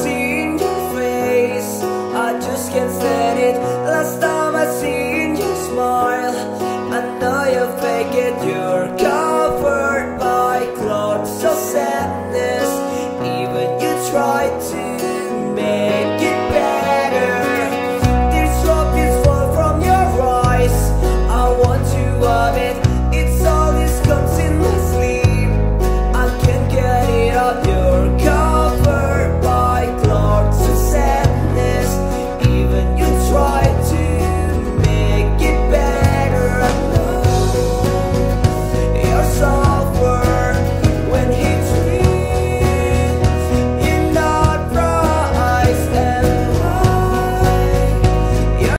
seen your face. I just can't stand it. Last time I seen you smile I know you fake it You're covered by clouds of sadness. Even you try to